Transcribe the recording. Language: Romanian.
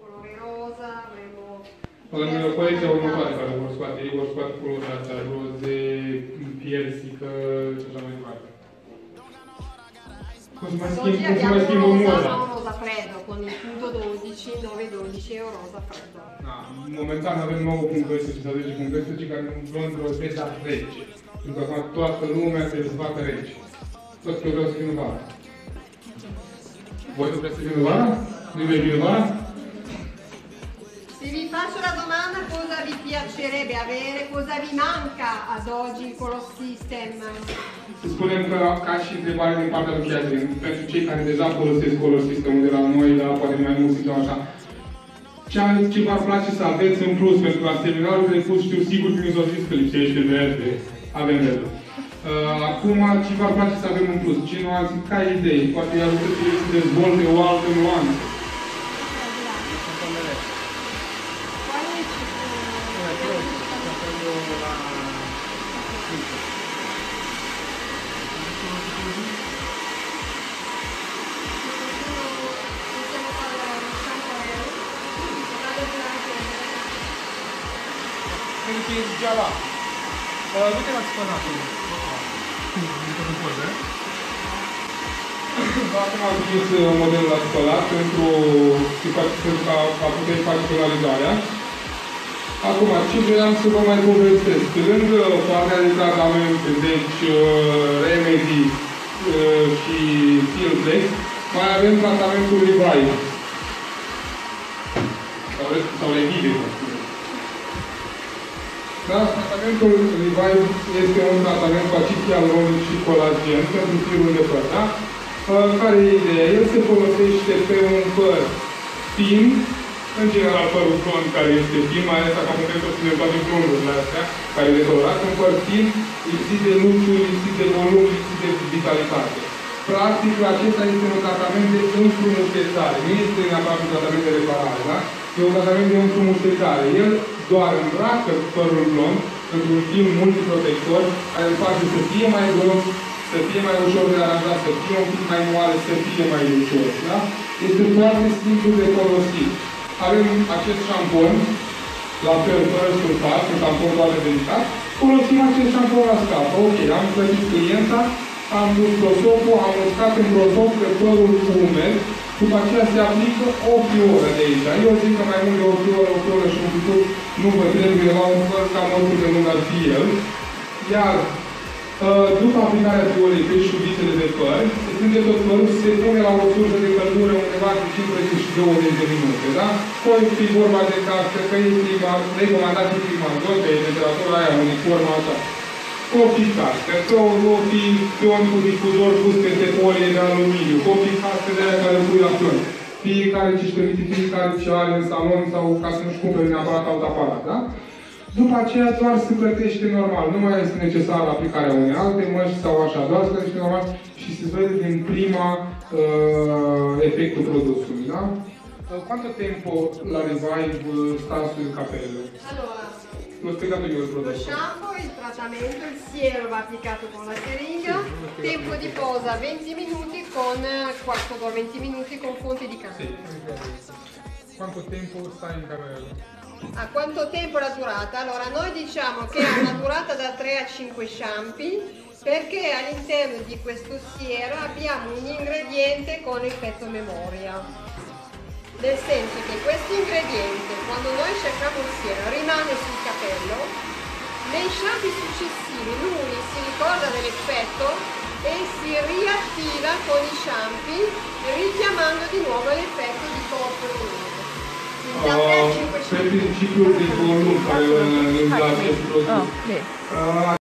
colore rosa, avremo... În colecția următoare care vor scoate, ei vor scoate culorile astea roze, piersică și așa mai departe. Cum se mai Ad schimb, oggi cum se mai abbiamo schimbă un rosa, moda? ma un rosa freddo, con il punto 12, 9, 12 e un rosa freddo. Da, momentan avem 9.12 sau 10.12 care vrem într-o speța rece. Pentru că acum toată lumea se dezbate rece. Tot că eu vreau să vin în vară. Voi nu vreți să vin în vară? Nu vrei vin în vară? Se vi faccio la domanda cosa vi piacerebbe avere, cosa vi manca ad oggi in Color System? Să spunem că, ca și întrebare din partea lui Catherine, pentru cei care deja folosesc Color System-ul de la noi, la poate mai mulți sau așa, ce, ce v-ar place să aveți în plus? Pentru că la seminarul trecut știu sigur că mi s-au zis că lipsește verde. Avem verde. Uh, acum, ce v-ar place să avem în plus? Cine a zis ca idei? Poate i-ar trebui să dezvolte o altă nuanță. Possiamo fare un shampoo vado di là Pentru că e degeaba. Uh, nu te mai spun acum. În poză. Acum am scris uh, modelul la spălat pentru, pentru ca, ca puteți face penalizarea. Acum, ce vreau să vă mai povestesc? Pe lângă partea de tratamente, deci uh, Remedy uh, și Silplex, mai avem tratamentul Revive. Sau, sau Revive, să spunem. Da, tratamentul Revive este un tratament cu acid hialuronic și colagen pentru firul de păr, da? Uh, Care e ideea? El se folosește pe un păr fin, în general părul blond care este fin, mai ales acum putem să ținem toate blondurile astea, care le colorat, un păr fin, lipsit de nuțuri, lipsit de volum, lipsit de vitalitate. Practic, acesta este un tratament de înfrumusețare, nu este neapărat un tratament de reparare, da? E un tratament de înfrumusețare. El doar îmbracă părul blond într-un film multiprotector care îl face să fie mai gros, să fie mai ușor de aranjat, să fie un pic mai moale, să fie mai ușor. Da? Este foarte simplu de folosit. Avem acest șampon, la fel, fără sulfat, un șampon foarte delicat. Folosim acest șampon la scapă. Ok, am plătit clienta, am pus prosopul, am uscat în prosop pe părul umed, după aceea se aplică o fioră de aici. Eu zic că mai mult de o fioră, o fioră și un pic nu vă trebuie la un păr cam oricât de lung ar fi el. Iar uh, după aplicarea fiorei pe șuvițele de păr, se strânge tot părul și se pune la o sursă de căldură undeva de 15 și 20 de minute, da? Poi fi vorba de casă, că e clima, recomandat și clima jos, că e temperatura aia uniformă, așa. O fi cască, că o fi pion cu difuzor pus peste folie de aluminiu, o fi cască de aia care pui la pion. Fiecare ce-și permite, fiecare ce are în salon sau ca să nu-și cumpere neapărat alt aparat, da? După aceea doar se plătește normal, nu mai este necesară aplicarea unei alte măști sau așa, doar se plătește normal și se vede din prima uh, efectul produsului, da? Uh, Quanto tempo la Revive uh, sta sul capello? Allora, L'ho spiegato io il lo prodotto. shampoo, il trattamento, il siero va applicato con la siringa, tempo di posa 20 minuti con 4 20 minuti con fonte di Sì, cannella. Quanto tempo sta in capello? A quanto tempo la durata? Allora, noi diciamo che ha una durata da 3 a 5 shampoo perché all'interno di questo siero abbiamo un ingrediente con effetto memoria. Nel senso che questo ingrediente, quando noi cerchiamo il siero, rimane sul capello, nei shampoo successivi lui si ricorda dell'effetto e si riattiva con i shampoo richiamando di nuovo pe principiul de volum care îl îl dă